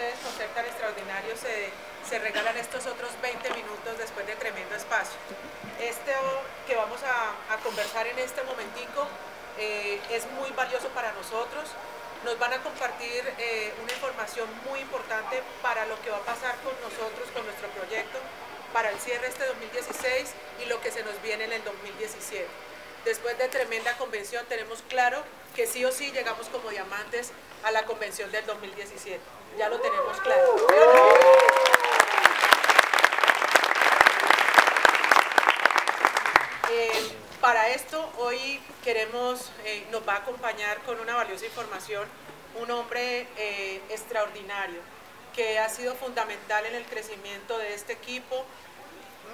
ustedes por ser tan extraordinarios se, se regalan estos otros 20 minutos después de tremendo espacio. Este que vamos a, a conversar en este momentico eh, es muy valioso para nosotros. Nos van a compartir eh, una información muy importante para lo que va a pasar con nosotros, con nuestro proyecto, para el cierre este 2016 y lo que se nos viene en el 2017. Después de tremenda convención tenemos claro que sí o sí llegamos como diamantes a la convención del 2017. Ya lo tenemos claro. Eh, para esto hoy queremos, eh, nos va a acompañar con una valiosa información un hombre eh, extraordinario que ha sido fundamental en el crecimiento de este equipo,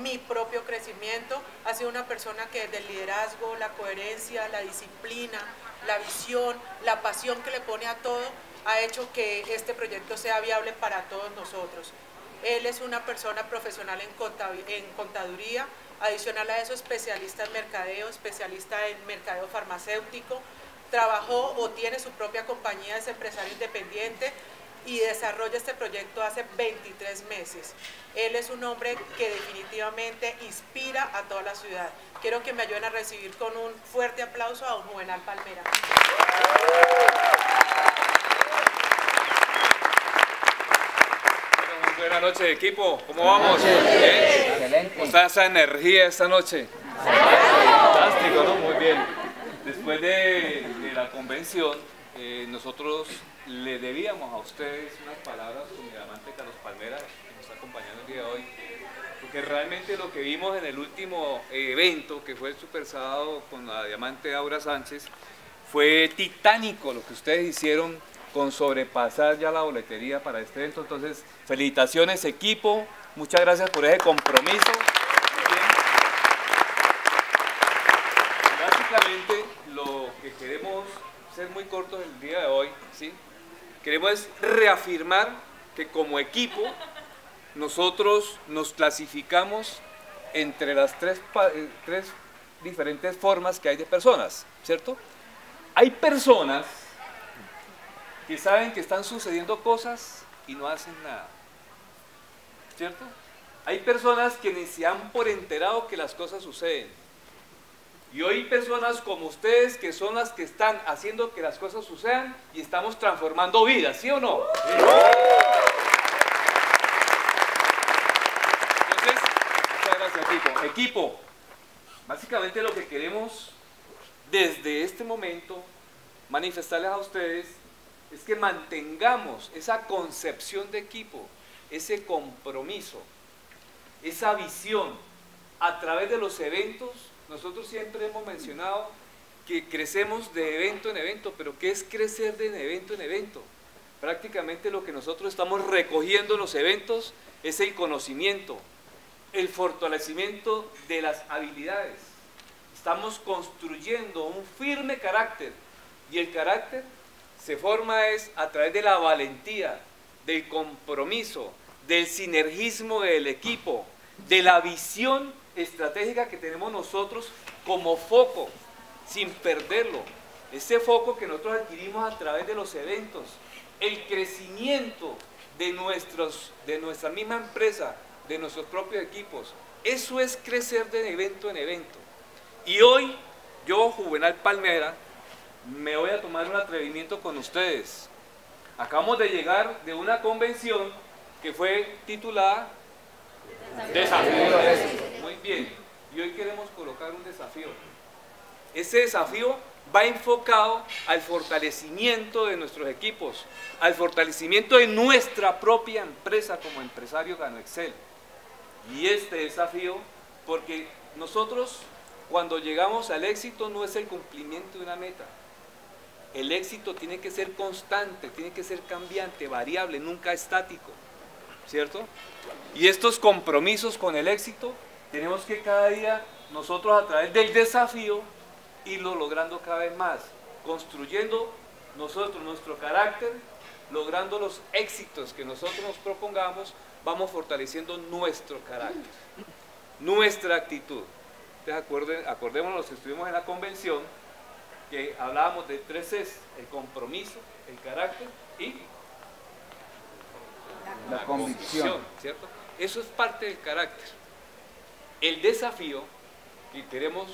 mi propio crecimiento, ha sido una persona que desde el liderazgo, la coherencia, la disciplina, la visión, la pasión que le pone a todo, ha hecho que este proyecto sea viable para todos nosotros. Él es una persona profesional en contaduría, adicional a eso especialista en mercadeo, especialista en mercadeo farmacéutico, trabajó o tiene su propia compañía, es empresario independiente y desarrolla este proyecto hace 23 meses. Él es un hombre que definitivamente inspira a toda la ciudad. Quiero que me ayuden a recibir con un fuerte aplauso a un Juvenal Palmera. Buenas noches, equipo. ¿Cómo vamos? Excelente. ¿Cómo está esa energía esta noche? Fantástico, ¿no? Muy bien. Después de, la convención, eh, nosotros le debíamos a ustedes unas palabras con mi amante Carlos Palmera, que nos está acompañando el día de hoy, porque realmente lo que vimos en el último evento, que fue el Super Sábado con la diamante Aura Sánchez, fue titánico lo que ustedes hicieron con sobrepasar ya la boletería para este evento. Entonces, felicitaciones equipo, muchas gracias por ese compromiso. Básicamente lo que queremos ser muy cortos el día de hoy, ¿sí? Queremos reafirmar que como equipo nosotros nos clasificamos entre las tres, eh, tres diferentes formas que hay de personas, ¿cierto? Hay personas que saben que están sucediendo cosas y no hacen nada. ¿Cierto? Hay personas que ni se han por enterado que las cosas suceden. Y hoy personas como ustedes que son las que están haciendo que las cosas sucedan y estamos transformando vidas, ¿sí o no? Entonces, muchas gracias equipo. Equipo, básicamente lo que queremos desde este momento manifestarles a ustedes es que mantengamos esa concepción de equipo, ese compromiso, esa visión. A través de los eventos, nosotros siempre hemos mencionado que crecemos de evento en evento, pero ¿qué es crecer de evento en evento? Prácticamente lo que nosotros estamos recogiendo en los eventos es el conocimiento, el fortalecimiento de las habilidades. Estamos construyendo un firme carácter y el carácter se forma es a través de la valentía, del compromiso, del sinergismo del equipo, de la visión estratégica que tenemos nosotros como foco, sin perderlo. Ese foco que nosotros adquirimos a través de los eventos, el crecimiento de, nuestros, de nuestra misma empresa, de nuestros propios equipos. Eso es crecer de evento en evento. Y hoy, yo, Juvenal Palmera, me voy a tomar un atrevimiento con ustedes. Acabamos de llegar de una convención que fue titulada Desafío. Muy bien. Y hoy queremos colocar un desafío. Ese desafío va enfocado al fortalecimiento de nuestros equipos, al fortalecimiento de nuestra propia empresa como empresario Gano Excel. Y este desafío, porque nosotros cuando llegamos al éxito no es el cumplimiento de una meta, el éxito tiene que ser constante, tiene que ser cambiante, variable, nunca estático, ¿cierto? Y estos compromisos con el éxito, tenemos que cada día nosotros a través del desafío irlo logrando cada vez más, construyendo nosotros nuestro carácter, logrando los éxitos que nosotros nos propongamos, vamos fortaleciendo nuestro carácter, nuestra actitud. Entonces acordémonos, estuvimos en la convención, que hablábamos de tres es el compromiso, el carácter y la, convicción, ¿cierto? Eso es parte del carácter. El desafío que queremos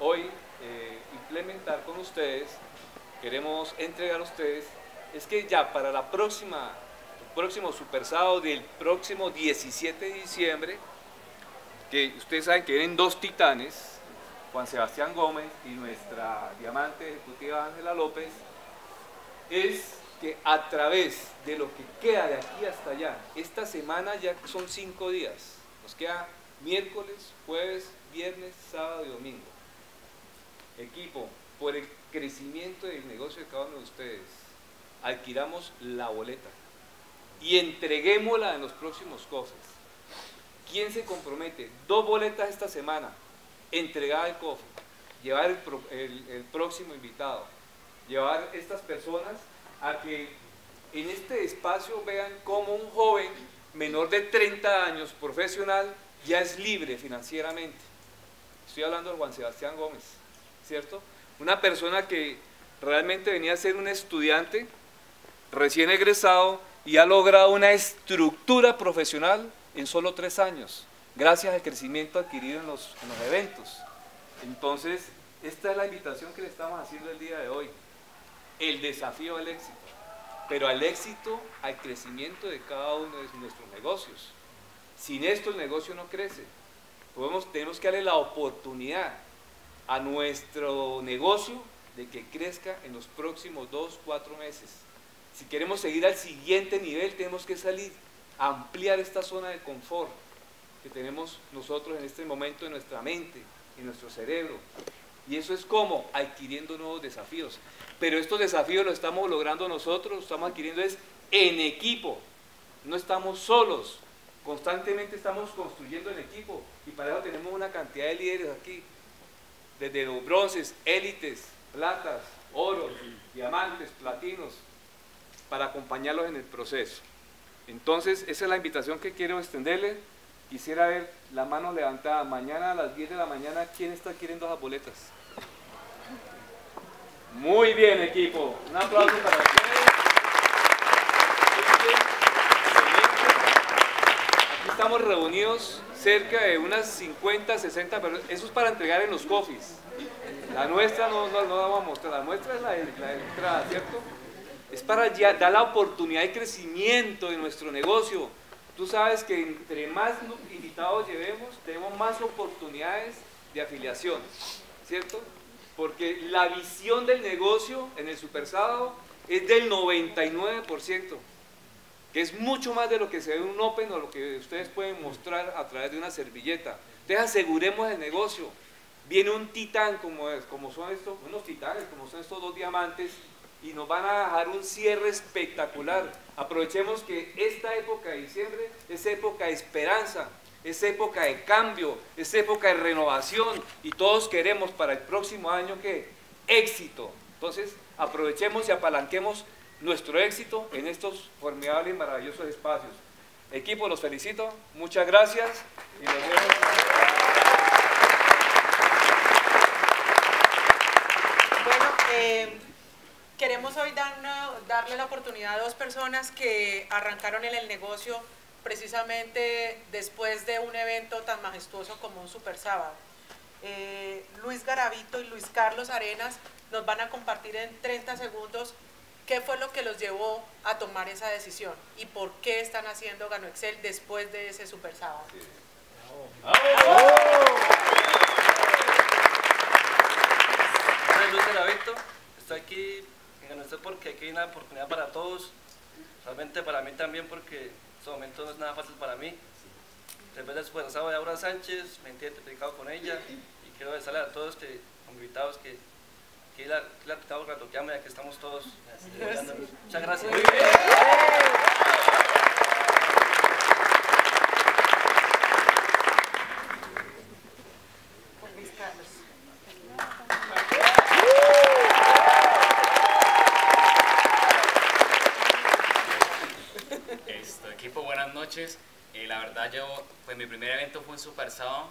hoy eh, implementar con ustedes, queremos entregar a ustedes, es que ya para la próxima, el próximo Super Sábado del próximo 17 de diciembre, que ustedes saben que vienen dos titanes, Juan Sebastián Gómez y nuestra diamante ejecutiva Ángela López, es que a través de lo que queda de aquí hasta allá, esta semana ya son cinco días, nos queda miércoles, jueves, viernes, sábado y domingo. Equipo, por el crecimiento del negocio de cada uno de ustedes, adquiramos la boleta y entreguémosla en los próximos cofres. ¿Quién se compromete? Dos boletas esta semana, entregada al cofre, llevar el, el próximo invitado, llevar estas personas a que en este espacio vean cómo un joven menor de 30 años, profesional, ya es libre financieramente. Estoy hablando de Juan Sebastián Gómez, ¿cierto? Una persona que realmente venía a ser un estudiante recién egresado y ha logrado una estructura profesional en solo tres años, gracias al crecimiento adquirido en los, en los eventos. Entonces, esta es la invitación que le estamos haciendo el día de hoy el desafío al éxito, pero al éxito, al crecimiento de cada uno de nuestros negocios. Sin esto el negocio no crece. Tenemos que darle la oportunidad a nuestro negocio de que crezca en los próximos dos, cuatro meses. Si queremos seguir al siguiente nivel, tenemos que salir, ampliar esta zona de confort que tenemos nosotros en este momento en nuestra mente, en nuestro cerebro. Y eso es como adquiriendo nuevos desafíos. Pero estos desafíos los estamos logrando nosotros, estamos adquiriendo es en equipo. No estamos solos. Constantemente estamos construyendo en equipo. Y para eso tenemos una cantidad de líderes aquí. Desde los bronces, élites, platas, oros, diamantes, platinos, para acompañarlos en el proceso. Entonces, esa es la invitación que quiero extenderle. Quisiera ver la mano levantada. Mañana a las 10 de la mañana, ¿quién está queriendo las boletas? Muy bien, equipo. Un aplauso para ustedes. Aquí estamos reunidos cerca de unas 50, 60 personas. Eso es para entregar en los coffees. La nuestra no, no, no vamos a mostrar. La nuestra es la, la entrada, ¿cierto? Es para ya, dar la oportunidad de crecimiento de nuestro negocio. Tú sabes que entre más invitados llevemos, tenemos más oportunidades de afiliación, ¿cierto? porque la visión del negocio en el Super Sábado es del 99%, que es mucho más de lo que se ve en un Open o lo que ustedes pueden mostrar a través de una servilleta. Entonces aseguremos el negocio. Viene un titán como, es, como son estos, unos titanes, como son estos dos diamantes, y nos van a dejar un cierre espectacular. Aprovechemos que esta época de diciembre es época de esperanza, es época de cambio, es época de renovación y todos queremos para el próximo año que éxito. Entonces, aprovechemos y apalanquemos nuestro éxito en estos formidables y maravillosos espacios. Equipo, los felicito, muchas gracias y vemos. Bueno, eh, queremos hoy darle la oportunidad a dos personas que arrancaron en el negocio precisamente después de un evento tan majestuoso como un Super Sábado. Eh, Luis Garavito y Luis Carlos Arenas nos van a compartir en 30 segundos qué fue lo que los llevó a tomar esa decisión y por qué están haciendo Gano Excel después de ese Super Sábado. Luis Garavito, estoy aquí en Gano Excel porque aquí hay una oportunidad para todos, realmente para mí también porque este momento no es nada fácil para mí. Después del esfuerzo de Aura Sánchez, me he identificado con ella y quiero besarle a todos que, invitados que, que la, la cuando llame, ya que estamos todos. Muchas gracias. Eh, la verdad yo, pues mi primer evento fue un Super Sábado.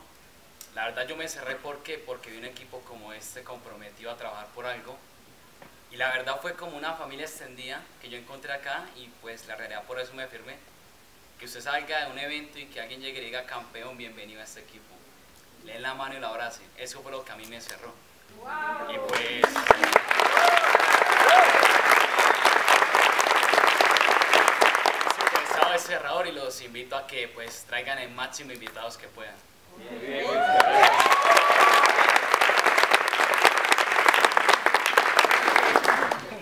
La verdad yo me cerré porque, porque vi un equipo como este comprometido a trabajar por algo. Y la verdad fue como una familia extendida que yo encontré acá y pues la realidad por eso me firmé. que usted salga de un evento y que alguien llegue y diga campeón, bienvenido a este equipo. Le den la mano y lo abracen. Eso fue lo que a mí me cerró. Y pues... Es cerrador y los invito a que pues traigan el máximo invitados que puedan.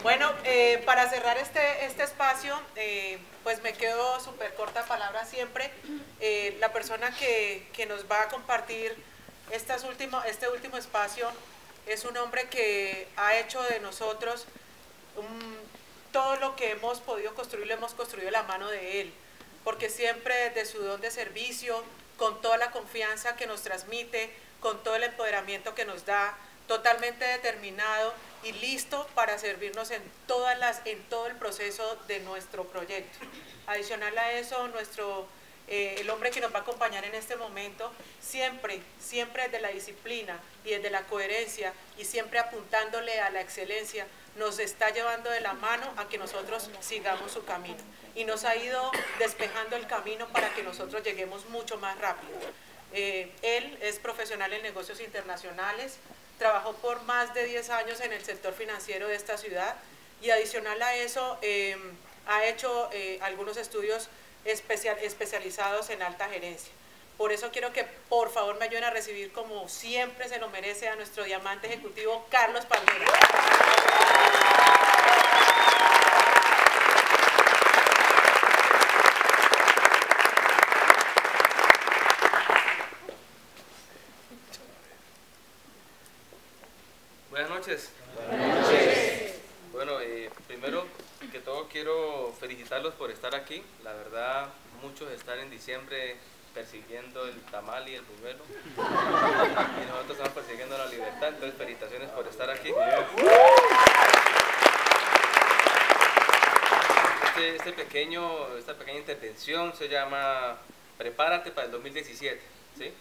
Bueno, eh, para cerrar este, este espacio, eh, pues me quedo súper corta palabra siempre. Eh, la persona que, que, nos va a compartir estas último, este último espacio es un hombre que ha hecho de nosotros todo lo que hemos podido construir, lo hemos construido de la mano de él, porque siempre de su don de servicio, con toda la confianza que nos transmite, con todo el empoderamiento que nos da, totalmente determinado y listo para servirnos en, todas las, en todo el proceso de nuestro proyecto. Adicional a eso, nuestro, eh, el hombre que nos va a acompañar en este momento, siempre, siempre desde la disciplina y desde la coherencia y siempre apuntándole a la excelencia, nos está llevando de la mano a que nosotros sigamos su camino. Y nos ha ido despejando el camino para que nosotros lleguemos mucho más rápido. Eh, él es profesional en negocios internacionales, trabajó por más de 10 años en el sector financiero de esta ciudad y adicional a eso em, ha hecho eh, algunos estudios especial, especializados en alta gerencia. Por eso quiero que por favor me ayuden a recibir como siempre se lo merece a nuestro diamante ejecutivo Carlos Palmera. Buenas noches. Bueno, eh, primero que todo quiero felicitarlos por estar aquí. La verdad, muchos están en diciembre persiguiendo el tamal y el buñuelo. Y nosotros estamos persiguiendo la libertad, entonces felicitaciones por estar aquí. Este, este, pequeño, esta pequeña intervención se llama Prepárate para el 2017. ¿sí?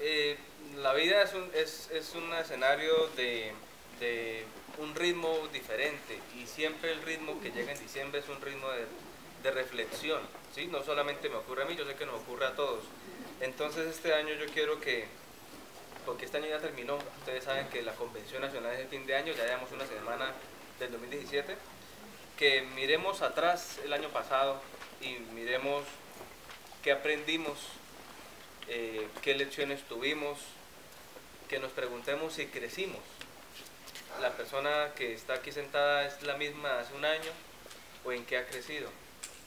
Eh, la vida es un, es, es un escenario de, de, un ritmo diferente y siempre el ritmo que llega en diciembre es un ritmo de, de, reflexión, ¿sí? No solamente me ocurre a mí, yo sé que nos ocurre a todos. Entonces este año yo quiero que, porque este año ya terminó, ustedes saben que la Convención Nacional es el fin de año, ya llevamos una semana del 2017, que miremos atrás el año pasado y miremos qué aprendimos eh, qué lecciones tuvimos, que nos preguntemos si crecimos. La persona que está aquí sentada es la misma hace un año o en qué ha crecido.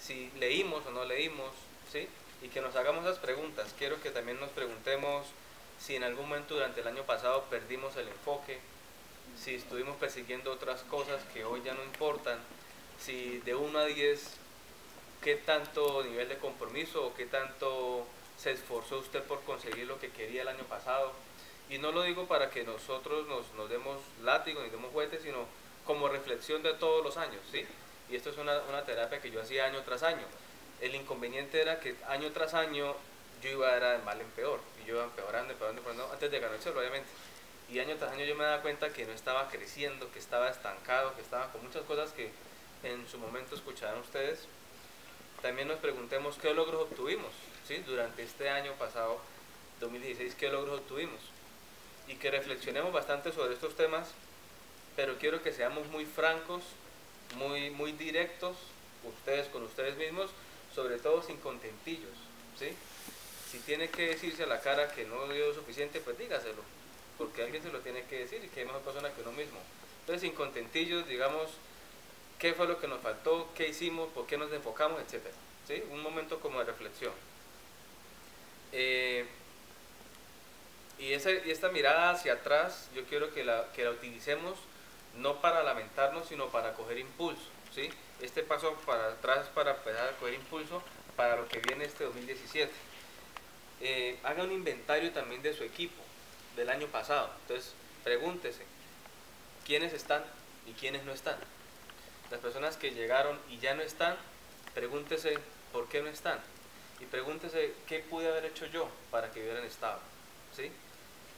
Si leímos o no leímos, ¿sí? Y que nos hagamos esas preguntas. Quiero que también nos preguntemos si en algún momento durante el año pasado perdimos el enfoque, si estuvimos persiguiendo otras cosas que hoy ya no importan, si de 1 a 10, qué tanto nivel de compromiso o qué tanto se esforzó usted por conseguir lo que quería el año pasado. Y no lo digo para que nosotros nos, nos demos látigo ni demos juguetes, sino como reflexión de todos los años, ¿sí? Y esto es una, una, terapia que yo hacía año tras año. El inconveniente era que año tras año yo iba era de mal en peor, y yo iba empeorando, empeorando, empeorando, antes de ganar el cielo, obviamente. Y año tras año yo me daba cuenta que no estaba creciendo, que estaba estancado, que estaba con muchas cosas que en su momento escucharon ustedes. También nos preguntemos qué logros obtuvimos, durante este año pasado, 2016, qué logros obtuvimos. Y que reflexionemos bastante sobre estos temas, pero quiero que seamos muy francos, muy, muy directos, ustedes con ustedes mismos, sobre todo sin contentillos. ¿sí? Si tiene que decirse a la cara que no dio suficiente, pues dígaselo, porque alguien se lo tiene que decir y que hay mejor persona que uno mismo. Entonces, sin contentillos, digamos, qué fue lo que nos faltó, qué hicimos, por qué nos enfocamos, etc. ¿sí? Un momento como de reflexión. Eh, y, esa, y esta mirada hacia atrás, yo quiero que la, que la utilicemos no para lamentarnos, sino para coger impulso. ¿sí? Este paso para atrás para empezar coger impulso para lo que viene este 2017. Eh, haga un inventario también de su equipo del año pasado. Entonces, pregúntese, ¿quiénes están y quiénes no están? Las personas que llegaron y ya no están, pregúntese por qué no están y pregúntese qué pude haber hecho yo para que hubieran estado. ¿sí?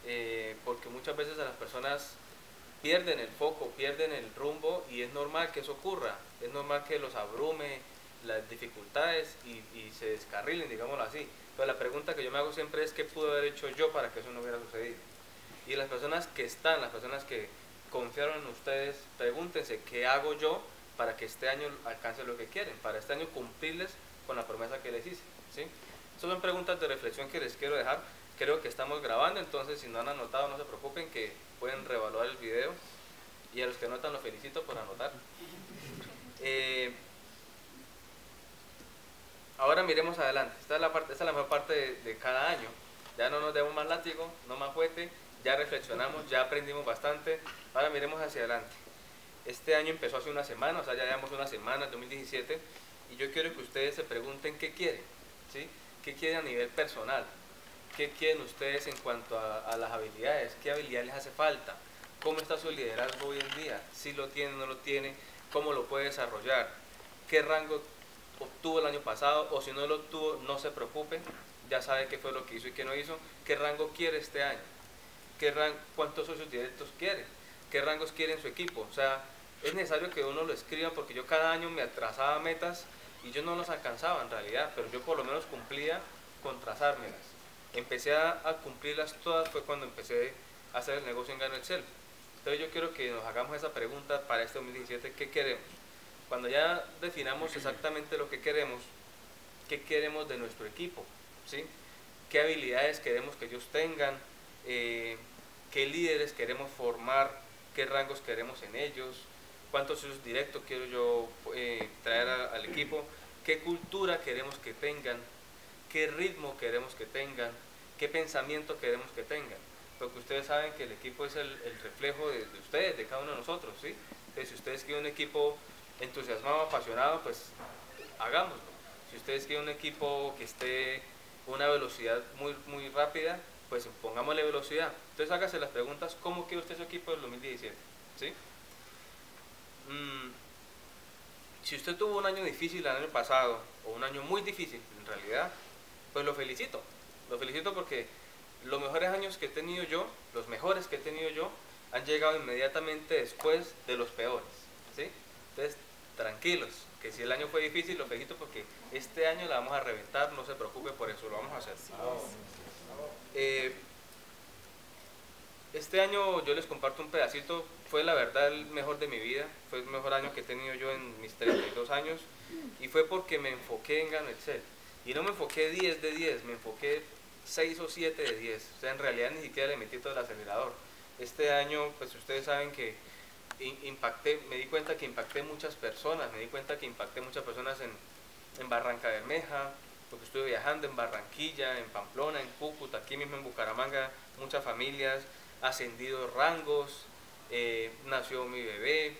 Eh, porque muchas veces a las personas pierden el foco, pierden el rumbo y es normal que eso ocurra, es normal que los abrume las dificultades y, y se descarrilen, digámoslo así. Pero la pregunta que yo me hago siempre es qué pude haber hecho yo para que eso no hubiera sucedido. Y las personas que están, las personas que confiaron en ustedes, pregúntense qué hago yo para que este año alcance lo que quieren, para este año cumplirles con la promesa que les hice. ¿sí? Estas son preguntas de reflexión que les quiero dejar. Creo que estamos grabando, entonces si no han anotado no se preocupen que pueden reevaluar el video. Y a los que anotan los felicito por anotar. Eh, ahora miremos adelante. Esta es la, parte, esta es la mejor parte de, cada año. Ya no nos demos más látigo, no más fuerte, ya reflexionamos, ya aprendimos bastante. Ahora miremos hacia adelante. Este año empezó hace una semana, o sea, ya llevamos una semana, 2017, y yo quiero que ustedes se pregunten qué quieren, ¿sí? ¿Qué quieren a nivel personal? ¿Qué quieren ustedes en cuanto a, las habilidades? ¿Qué habilidades les hace falta? ¿Cómo está su liderazgo hoy en día? Si lo tiene, no lo tiene, ¿cómo lo puede desarrollar? ¿Qué rango obtuvo el año pasado? O si no lo obtuvo, no se preocupe, ya sabe qué fue lo que hizo y qué no hizo. ¿Qué rango quiere este año? ¿Qué ¿Cuántos socios directos quiere? ¿Qué rangos quiere en su equipo? O sea, es necesario que uno lo escriba porque yo cada año me atrasaba metas y yo no los alcanzaba en realidad, pero yo por lo menos cumplía con trazármelas. Empecé a, cumplirlas todas fue cuando empecé a hacer el negocio en Gano Excel. Entonces yo quiero que nos hagamos esa pregunta para este 2017, ¿qué queremos? Cuando ya definamos exactamente lo que queremos, ¿qué queremos de nuestro equipo? ¿sí? ¿Qué habilidades queremos que ellos tengan? Eh, ¿Qué líderes queremos formar? ¿Qué rangos queremos en ellos? ¿Cuántos directos quiero yo eh, traer al equipo? ¿Qué cultura queremos que tengan? ¿Qué ritmo queremos que tengan? ¿Qué pensamiento queremos que tengan? Porque ustedes saben que el equipo es el, reflejo de, de ustedes, de cada uno de nosotros, ¿sí? Entonces, si ustedes quieren un equipo entusiasmado, apasionado, pues hagámoslo. Si ustedes quieren un equipo que esté una velocidad muy, muy rápida, pues pongámosle velocidad. Entonces hágase las preguntas, ¿cómo quiere usted su equipo del 2017? ¿Sí? Mm, si usted tuvo un año difícil el año pasado, o un año muy difícil en realidad, pues lo felicito. Lo felicito porque los mejores años que he tenido yo, los mejores que he tenido yo, han llegado inmediatamente después de los peores. ¿sí? Entonces, tranquilos, que si el año fue difícil, lo felicito porque este año la vamos a reventar, no se preocupe por eso, lo vamos a hacer. Eh, este año yo les comparto un pedacito, fue la verdad el mejor de mi vida, fue el mejor año que he tenido yo en mis 32 años y fue porque me enfoqué en Gano Excel. Y no me enfoqué 10 de 10, me enfoqué 6 o 7 de 10. O sea, en realidad ni siquiera le metí todo el acelerador. Este año, pues ustedes saben que impacté, me di cuenta que impacté muchas personas, me di cuenta que impacté muchas personas en, en Barranca Bermeja, porque estuve viajando en Barranquilla, en Pamplona, en Cúcuta, aquí mismo en Bucaramanga, muchas familias, ascendido rangos, eh, nació mi bebé,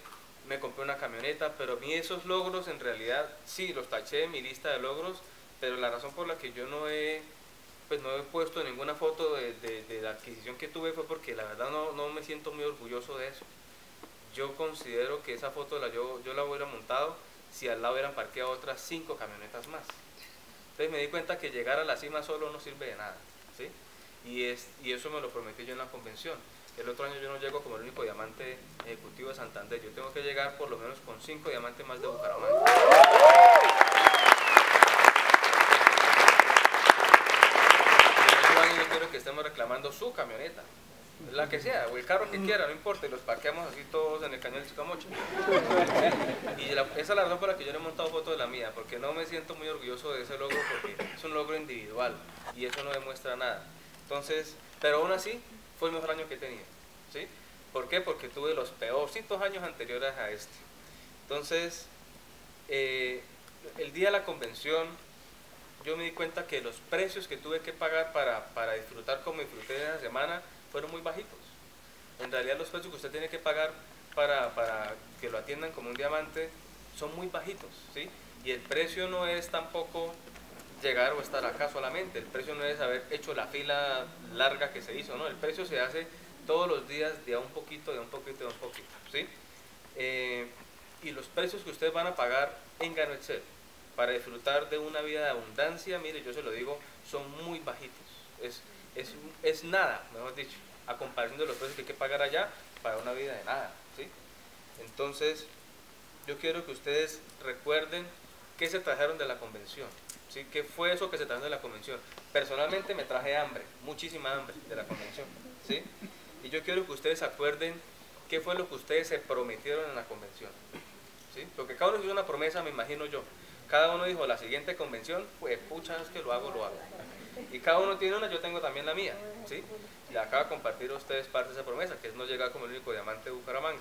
me compré una camioneta, pero a mí esos logros en realidad sí los taché de mi lista de logros, pero la razón por la que yo no he pues no he puesto ninguna foto de, de- la adquisición que tuve fue porque la verdad no, no me siento muy orgulloso de eso. Yo considero que esa foto la, yo, yo la hubiera montado si al lado hubieran parqueado otras cinco camionetas más. Entonces me di cuenta que llegar a la cima solo no sirve de nada. ¿sí? Y, es, y eso me lo prometí yo en la convención. El otro año yo no llego como el único diamante ejecutivo de Santander. Yo tengo que llegar por lo menos con cinco diamantes más de Bucaramanga. Yo quiero que estemos reclamando su camioneta. La que sea, o el carro que quiera, no importa, y los parqueamos así todos en el cañón del Chicamocha. Y la- esa es la razón por la que yo no he montado foto de la mía, porque no me siento muy orgulloso de ese logro, porque es un logro individual y eso no demuestra nada. Entonces, pero aún así, fue el mejor año que he tenido. ¿sí? ¿Por qué? Porque tuve los peorcitos años anteriores a este. Entonces, eh, el día de la convención, yo me di cuenta que los precios que tuve que pagar para, para disfrutar como disfruté de la semana fueron muy bajitos. En realidad los precios que usted tiene que pagar para, para que lo atiendan como un diamante son muy bajitos, ¿sí? Y el precio no es tampoco llegar o estar acá solamente, el precio no es haber hecho la fila larga que se hizo, ¿no? El precio se hace todos los días de a un poquito, de a un poquito, de a un poquito, ¿sí? Eh, y los precios que ustedes van a pagar en Gano Excel para disfrutar de una vida de abundancia, mire, yo se lo digo, son muy bajitos. Es, es, es nada, mejor dicho, a comparación de los precios que hay que pagar allá para una vida de nada. ¿sí? Entonces, yo quiero que ustedes recuerden qué se trajeron de la convención. ¿sí? ¿Qué fue eso que se trajo de la convención? Personalmente me traje hambre, muchísima hambre de la convención, ¿sí? Y yo quiero que ustedes acuerden qué fue lo que ustedes se prometieron en la convención, ¿sí? Porque cada uno hizo una promesa, me imagino yo. Cada uno dijo, la siguiente convención, pues pucha, es que lo hago, lo hago. Y cada uno tiene una, yo tengo también la mía, ¿sí? Y acabo de compartir a ustedes parte de esa promesa, que es no llegar como el único diamante de Bucaramanga.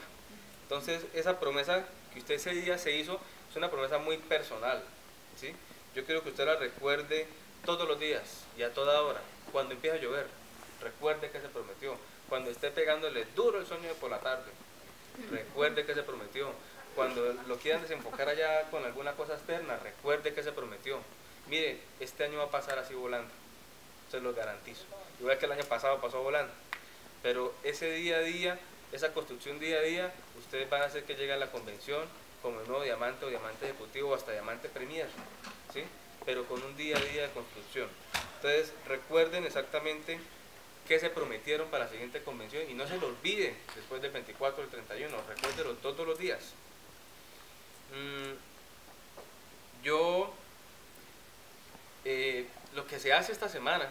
Entonces, esa promesa que usted ese día se hizo es una promesa muy personal, ¿sí? Yo quiero que usted la recuerde todos los días y a toda hora. Cuando empiece a llover, recuerde que se prometió. Cuando esté pegándole duro el sueño de por la tarde, recuerde que se prometió. Cuando lo quieran desenfocar allá con alguna cosa externa, recuerde que se prometió. Mire, este año va a pasar así volando, se lo garantizo. Igual que el año pasado pasó volando. Pero ese día a día, esa construcción día a día, ustedes van a hacer que llegue a la convención como el nuevo diamante o diamante ejecutivo o hasta diamante premier, ¿sí? Pero con un día a día de construcción. Entonces, recuerden exactamente qué se prometieron para la siguiente convención y no se lo olviden después del 24 o el 31, recuérdenlo todos los días. Mm, yo, eh, lo que se hace esta semana,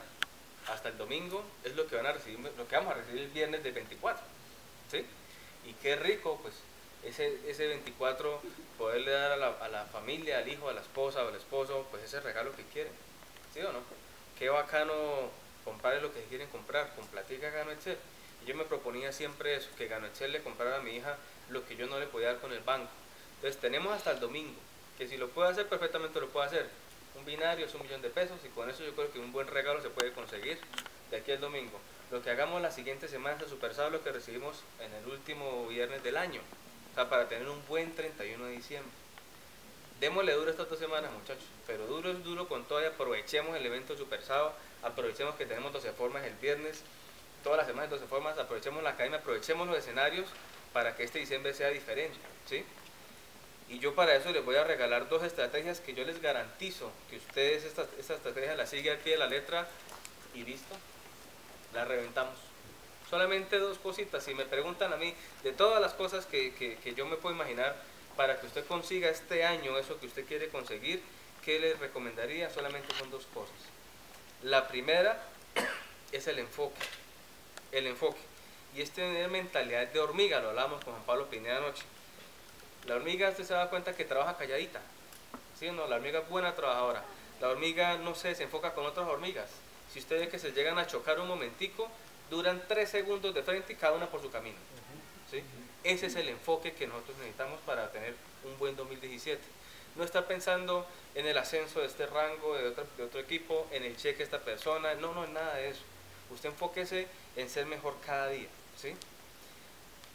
hasta el domingo, es lo que van a recibir, lo que vamos a recibir el viernes del 24, ¿sí? Y qué rico, pues, ese, ese 24 poderle dar a la, a la, familia, al hijo, a la esposa o al esposo, pues ese regalo que quieren, ¿sí o no? Qué bacano comprar lo que quieren comprar, con platica Gano Excel. Yo me proponía siempre eso, que Gano le comprara a mi hija lo que yo no le podía dar con el banco. Entonces tenemos hasta el domingo, que si lo puede hacer, perfectamente lo puede hacer. Un binario es un millón de pesos y con eso yo creo que un buen regalo se puede conseguir de aquí al domingo. Lo que hagamos la siguiente semana es superar lo que recibimos en el último viernes del año para tener un buen 31 de diciembre. Démosle duro estas dos semanas, muchachos. Pero duro es duro con todo y aprovechemos el evento Super Sábado. Aprovechemos que tenemos 12 formas el viernes. Todas las semanas 12 formas. Aprovechemos la academia, aprovechemos los escenarios para que este diciembre sea diferente. ¿sí? Y yo para eso les voy a regalar dos estrategias que yo les garantizo que ustedes esta, estrategia la siguen al pie de la letra y listo. La reventamos solamente dos cositas. Si me preguntan a mí de todas las cosas que, que, yo me puedo imaginar para que usted consiga este año eso que usted quiere conseguir, ¿qué les recomendaría? Solamente son dos cosas. La primera es el enfoque. El enfoque. Y es tener mentalidad de hormiga, lo hablamos con Juan Pablo Pineda anoche. La hormiga, usted se da cuenta que trabaja calladita. ¿Sí no? La hormiga es buena trabajadora. La hormiga no se desenfoca con otras hormigas. Si usted ve que se llegan a chocar un momentico, duran tres segundos de frente y cada una por su camino. ¿sí? Ese es el enfoque que nosotros necesitamos para tener un buen 2017. No estar pensando en el ascenso de este rango, de otro, de otro equipo, en el cheque de esta persona, no, no, nada de eso. Usted enfóquese en ser mejor cada día. ¿sí?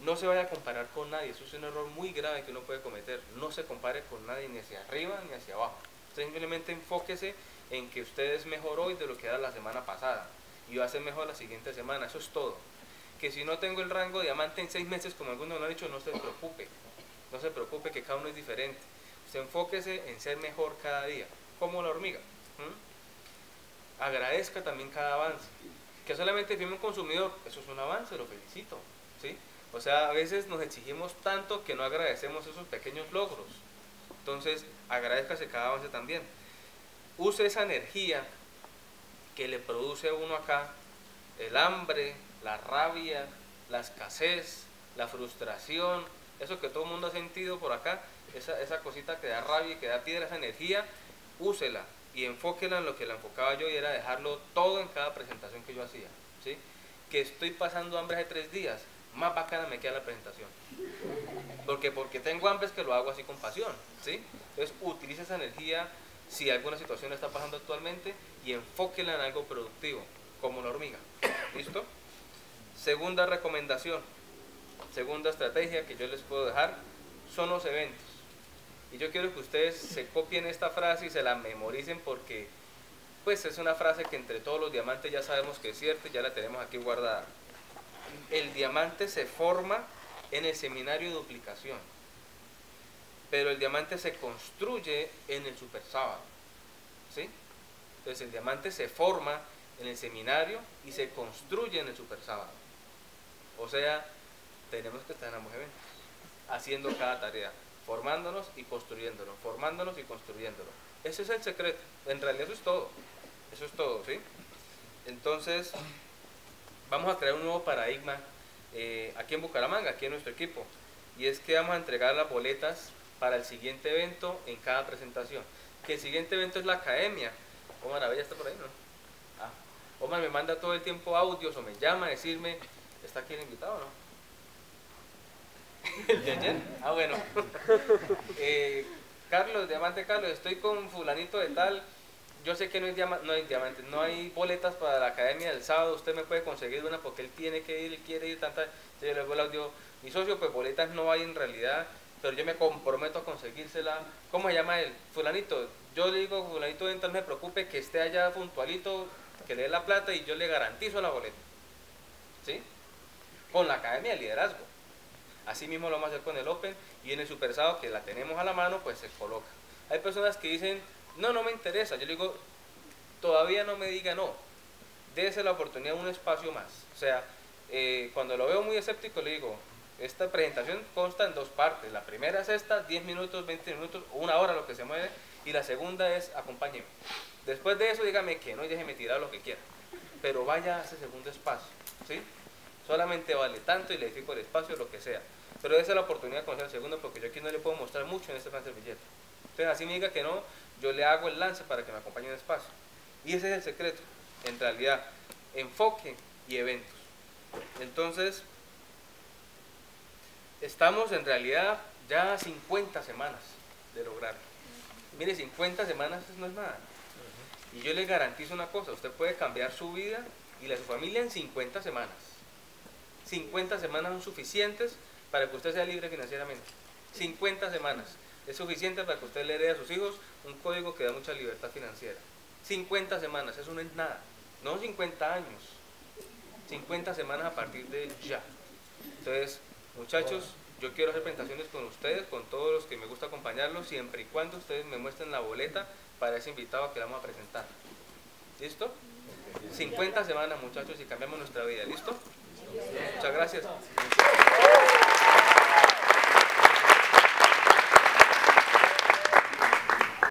No se vaya a comparar con nadie, eso es un error muy grave que uno puede cometer. No se compare con nadie ni hacia arriba ni hacia abajo. simplemente enfóquese en que usted es mejor hoy de lo que era la semana pasada y va a ser mejor la siguiente semana. Eso es todo. Que si no tengo el rango de diamante en seis meses, como algunos lo han dicho, no se preocupe. No se preocupe que cada uno es diferente. Usted enfóquese en ser mejor cada día, como la hormiga. Agradezca también cada avance. Que solamente firme un consumidor, eso es un avance, lo felicito. ¿sí? O sea, a veces nos exigimos tanto que no agradecemos esos pequeños logros. Entonces, agradezcase cada avance también. Use esa energía que le produce a uno acá el hambre, la rabia, la escasez, la frustración, eso que todo el mundo ha sentido por acá, esa, esa cosita que da rabia y que da piedra, esa energía, úsela y enfóquela en lo que la enfocaba yo y era dejarlo todo en cada presentación que yo hacía. ¿sí? Que estoy pasando hambre hace tres días, más bacana me queda la presentación. Porque porque tengo hambre es que lo hago así con pasión. ¿sí? Entonces utiliza esa energía si alguna situación está pasando actualmente y enfóquela en algo productivo, como la hormiga. ¿Listo? Segunda recomendación, segunda estrategia que yo les puedo dejar son los eventos. Y yo quiero que ustedes se copien esta frase y se la memoricen porque pues es una frase que entre todos los diamantes ya sabemos que es cierta y ya la tenemos aquí guardada. El diamante se forma en el seminario de duplicación pero el diamante se construye en el super sábado. ¿sí? Entonces el diamante se forma en el seminario y se construye en el super sábado. O sea, tenemos que estar en ambos eventos, haciendo cada tarea, formándonos y construyéndolo, formándonos y construyéndolo. Ese es el secreto. En realidad eso es todo. Eso es todo, ¿sí? Entonces, vamos a crear un nuevo paradigma eh, aquí en Bucaramanga, aquí en nuestro equipo. Y es que vamos a entregar las boletas para el siguiente evento en cada presentación. Que el siguiente evento es la academia. Omar Abella está por ahí, ¿no? Ah, Omar me manda todo el tiempo audios o me llama a decirme, ¿está aquí el invitado o no? ah, bueno. Eh, Carlos, Diamante Carlos, estoy con fulanito de tal. Yo sé que no hay, no hay diamantes, no hay boletas para la academia del sábado. Usted me puede conseguir una porque él tiene que ir, quiere ir, tanta. Yo le audio, mi socio, pues boletas no hay en realidad, pero yo me comprometo a conseguírsela. ¿Cómo se llama él? Fulanito. Yo le digo, Fulanito, entonces no me preocupe que esté allá puntualito, que le dé la plata y yo le garantizo la boleta. ¿Sí? Con la academia de liderazgo. Así mismo lo vamos a hacer con el Open y en el Super Sábado que la tenemos a la mano, pues se coloca. Hay personas que dicen, no, no me interesa. Yo le digo, todavía no me diga no. Dese la oportunidad un espacio más. O sea, eh, cuando lo veo muy escéptico, le digo, esta presentación consta en dos partes. La primera es esta, 10 minutos, 20 minutos, una hora lo que se mueve. Y la segunda es acompáñeme. Después de eso, dígame que no y déjeme tirar lo que quiera. Pero vaya a ese segundo espacio. ¿sí? Solamente vale tanto y le edifico el espacio, lo que sea. Pero esa es la oportunidad de conocer el segundo porque yo aquí no le puedo mostrar mucho en este plan servilleta. Entonces, así me diga que no, yo le hago el lance para que me acompañe en espacio. Y ese es el secreto, en realidad, enfoque y eventos. Entonces, estamos en realidad ya 50 semanas de lograrlo. Mire, 50 semanas no es nada. Y yo le garantizo una cosa, usted puede cambiar su vida y la de su familia en 50 semanas. 50 semanas son suficientes para que usted sea libre financieramente. 50 semanas es suficiente para que usted le herede a sus hijos un código que da mucha libertad financiera. 50 semanas, eso no es nada. No 50 años. 50 semanas a partir de ya. Entonces, muchachos, yo quiero hacer presentaciones con ustedes, con todos los que me gusta acompañarlos, siempre y cuando ustedes me muestren la boleta para ese invitado que vamos a presentar. ¿Listo? 50 semanas, muchachos, y cambiamos nuestra vida. ¿Listo? Muchas gracias.